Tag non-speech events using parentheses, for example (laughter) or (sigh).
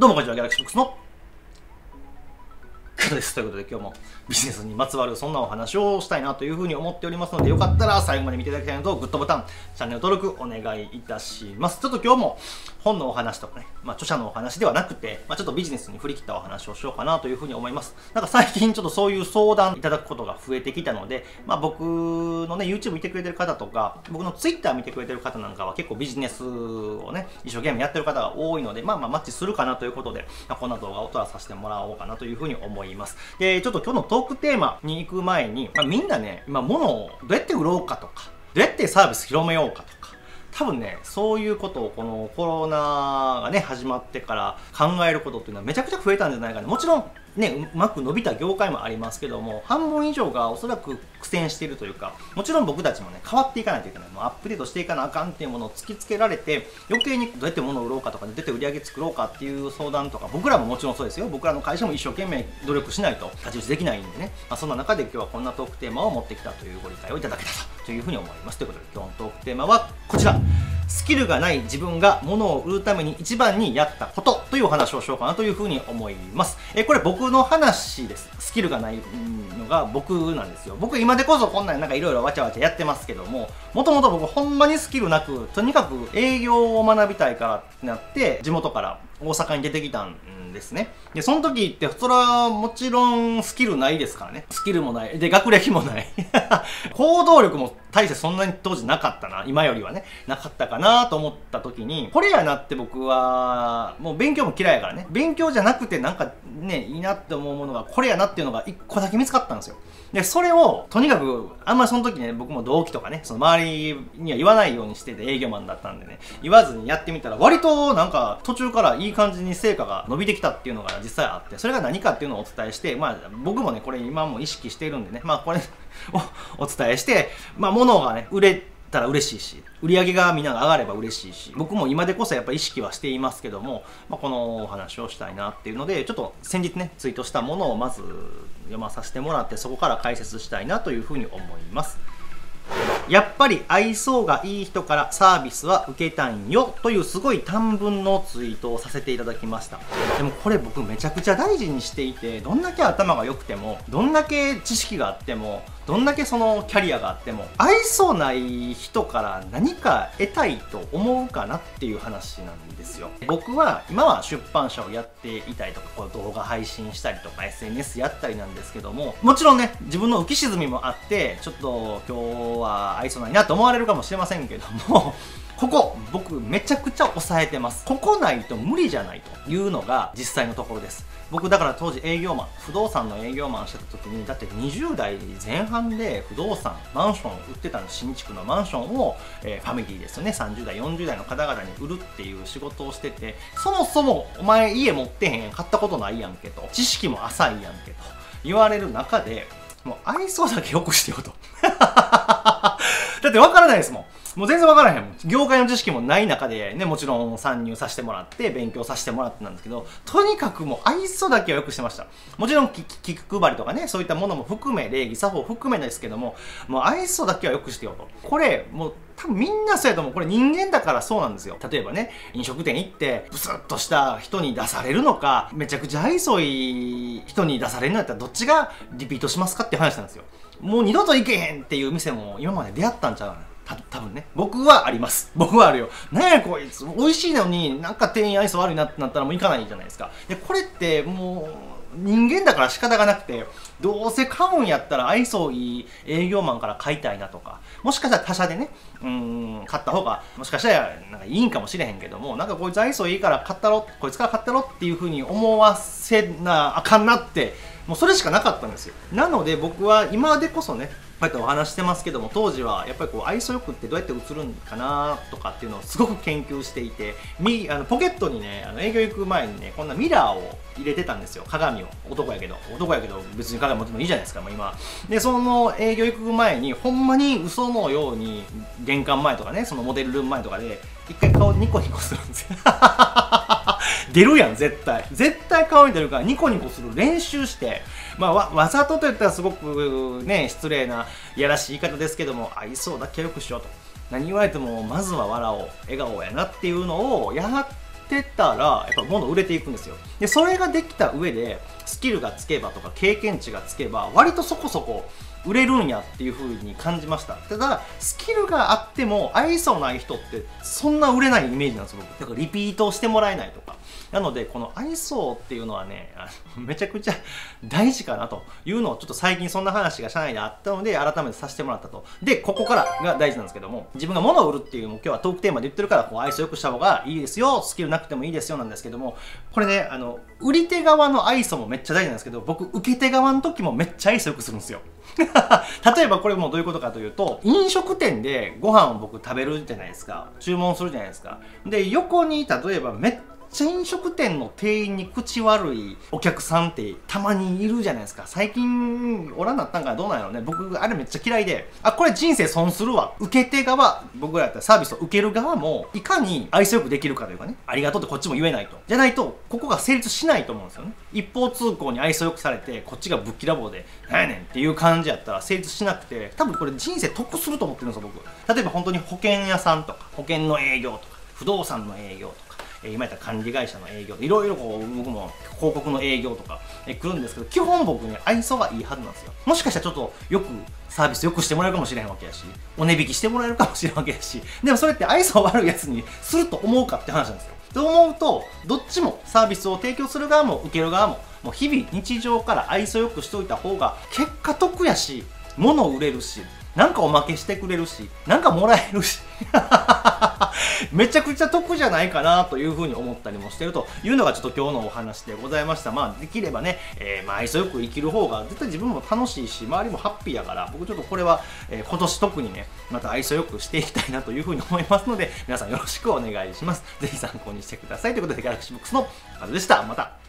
どうもこんにちは、ギャラクシーボックスの方です。ということで今日もビジネスにまつわるそんなお話をしたいなというふうに思っておりますのでよかったら最後まで見ていただきたいのとグッドボタン、チャンネル登録お願いいたします。ちょっと今日も本のお話とかね、まあ、著者のお話ではなくて、まあ、ちょっとビジネスに振り切ったお話をしようかなというふうに思います。なんか最近ちょっとそういう相談いただくことが増えてきたので、まあ、僕のね、YouTube 見てくれてる方とか、僕の Twitter 見てくれてる方なんかは結構ビジネスをね、一生懸命やってる方が多いので、まあまあマッチするかなということで、まあ、こんな動画を撮らさせてもらおうかなというふうに思います。で、ちょっと今日のトークテーマに行く前に、まあ、みんなね、今物をどうやって売ろうかとか、どうやってサービス広めようかとか、多分ね、そういうことをこのコロナがね、始まってから考えることっていうのはめちゃくちゃ増えたんじゃないかな。もちろん、ね、うまく伸びた業界もありますけども、半分以上がおそらく苦戦しているというか、もちろん僕たちもね、変わっていかないといけない。もうアップデートしていかなあかんっていうものを突きつけられて、余計にどうやって物を売ろうかとか、出て売り上げ作ろうかっていう相談とか、僕らももちろんそうですよ。僕らの会社も一生懸命努力しないと太刀打ちできないんでね。まあ、そんな中で今日はこんなトークテーマを持ってきたというご理解をいただけたというふうに思います。ということで、今日のトークテーマはこちら。スキルがない自分が物を売るために一番にやったことというお話をしようかなというふうに思います。えこれ僕の話です。スキルがないのが僕なんですよ。僕今でこそこんなんなんかいろいろわちゃわちゃやってますけども、もともと僕ほんまにスキルなく、とにかく営業を学びたいからってなって、地元から大阪に出てきたんですね。で、その時って、それはもちろんスキルないですからね。スキルもない。で、学歴もない。(laughs) 行動力も大してそんなに当時なかったな。今よりはね。なかったかなと思った時に、これやなって僕は、もう勉強も嫌いやからね。勉強じゃなくてなんかね、いいなって思うものが、これやなっていうのが一個だけ見つかったんですよ。で、それを、とにかく、あんまりその時ね、僕も同期とかね、その周りには言わないようにしてて営業マンだったんでね、言わずにやってみたら、割となんか途中からいい感じに成果が伸びてきたっていうのが実際あって、それが何かっていうのをお伝えして、まあ僕もね、これ今も意識してるんでね、まあこれ (laughs) をお伝えして、まあ物がね、売れたら嬉しいし、売り上げがみんなが上がれば嬉しいし、僕も今でこそやっぱ意識はしていますけども、まあ、このお話をしたいなっていうので、ちょっと先日ね、ツイートしたものをまず読まさせてもらって、そこから解説したいなというふうに思います。やっぱり愛想がいい人からサービスは受けたんよというすごい短文のツイートをさせていただきましたでもこれ僕めちゃくちゃ大事にしていてどんだけ頭が良くてもどんだけ知識があってもどんだけそのキャリアがあっても愛想ない人から何か得たいと思うかなっていう話なんですよ。僕は今は出版社をやっていたりとかこう動画配信したりとか SNS やったりなんですけどももちろんね自分の浮き沈みもあってちょっと今日は愛想ないなと思われるかもしれませんけどもここ僕めちゃくちゃ抑えてます。ここないと無理じゃないというのが実際のところです。僕だから当時営業マン不動産の営業マンしてた時にだって20代前半で不動産マンションを売ってたの新築のマンションを、えー、ファミリーですよね。30代40代の方々に売るっていう仕事をしててそもそもお前家持ってへん買ったことないやんけと。知識も浅いやんけと言われる中でもう愛想だけ良くしてよと。(laughs) だって分からないですもん。もう全然わからへん。業界の知識もない中でね、もちろん参入させてもらって、勉強させてもらってなんですけど、とにかくもう愛想だけはよくしてました。もちろん気配りとかね、そういったものも含め、礼儀、作法含めですけども、もう愛想だけはよくしてよと。これ、もう多分みんなそうやと思う。これ人間だからそうなんですよ。例えばね、飲食店行って、ブスッとした人に出されるのか、めちゃくちゃ愛想いい人に出されるのやったらどっちがリピートしますかって話なんですよ。もう二度と行けへんっていう店も今まで出会ったんちゃうかな。た多分ね僕はあります。(laughs) 僕はあるよ。なんやこいつ美味しいのになんか店員愛想悪いなってなったらもう行かないじゃないですか。でこれってもう人間だから仕方がなくてどうせ買うんやったら愛想いい営業マンから買いたいなとか。もしかしたら他社でねうん買った方がもしかしたらなんかいいんかもしれへんけどもなんかこいつ愛想いいから買ったろこいつから買ったろっていうふうに思わせなあかんなってもうそれしかなかったんですよ。なので僕は今でこそねこうやってお話してますけども当時はやっぱりこう愛想よくってどうやって映るんかなとかっていうのをすごく研究していてみあのポケットにねあの営業行く前にねこんなミラーを入れてたんですよ。鏡を。男やけど。男やけど別に鏡持ってもいいじゃないですか、まあ、今。でその営業行く前にほんまに嘘のように玄関前とかねそのモデルルーム前とかで一回顔ニコニコするんですよ。出るやん絶対。絶対顔に出るからニコニコする。練習して。まあわざとと言ったらすごくね失礼ないやらしい言い方ですけども愛想だけよくしようと。何言われてもまずは笑おう笑顔やなっていうのをやってたらやっぱ物売れていくんですよ。でそれができた上でスキルがつけばとか経験値がつけば割とそこそこ売れるんやっていう風に感じました。ただスキルがあっても愛想ない人ってそんな売れないイメージなんですよ僕。だからリピートしてもらえないとか。なのでこの愛想っていうのはねあの (laughs) めちゃくちゃ大事かなというのをちょっと最近そんな話が社内であったので改めてさせてもらったと。でここからが大事なんですけども自分が物を売るっていうのを今日はトークテーマで言ってるからこう愛想よくした方がいいですよスキルなくてもいいですよなんですけどもこれねあの売り手側の愛想もめっちゃ大事なんですけど僕受け手側の時もめっちゃ愛想よくするんですよ。(laughs) 例えばこれもどういうことかというと飲食店でご飯を僕食べるじゃないですか注文するじゃないですか。で横に例えばめっちゃ飲食店の店員に口悪いお客さんってたまにいるじゃないですか。最近おらんなったんかどうなんやろね。僕あれめっちゃ嫌いで。あこれ人生損するわ。受け手側僕らやったらサービスを受ける側もいかに愛想よくできるかというかね。ありがとうってこっちも言えないと。じゃないとここが成立しないと思うんですよね。一方通行に愛想よくされてこっちがぶっきらぼうでなんやねんっていう感じやったら成立しなくて多分これ人生得すると思ってるんですよ僕。例えば本当に保険屋さんとか保険の営業とか不動産の営業とか。今やったら管理会社の営業いろいろこう僕も広告の営業とか、え来るんですけど基本僕ね愛想がいいはずなんですよ。もしかしたらちょっとよくサービスよくしてもらえるかもしれへんわけやしお値引きしてもらえるかもしれんわけやし。でもそれって愛想悪いやつにすると思うかって話なんですよ。と思うとどっちもサービスを提供する側も受ける側ももう日々日常から愛想よくしておいた方が結果得やし物売れるしなんかおまけしてくれるしなんかもらえるし。(laughs) めちゃくちゃ得じゃないかなというふうに思ったりもしてるというのがちょっと今日のお話でございました。まあできればね、えー、まあ愛想よく生きる方が絶対自分も楽しいし、周りもハッピーやから、僕ちょっとこれは、えー、今年特にね、また愛想よくしていきたいなというふうに思いますので、皆さんよろしくお願いします。ぜひ参考にしてください。ということで、ギャラクシーボックスのカズでした。また。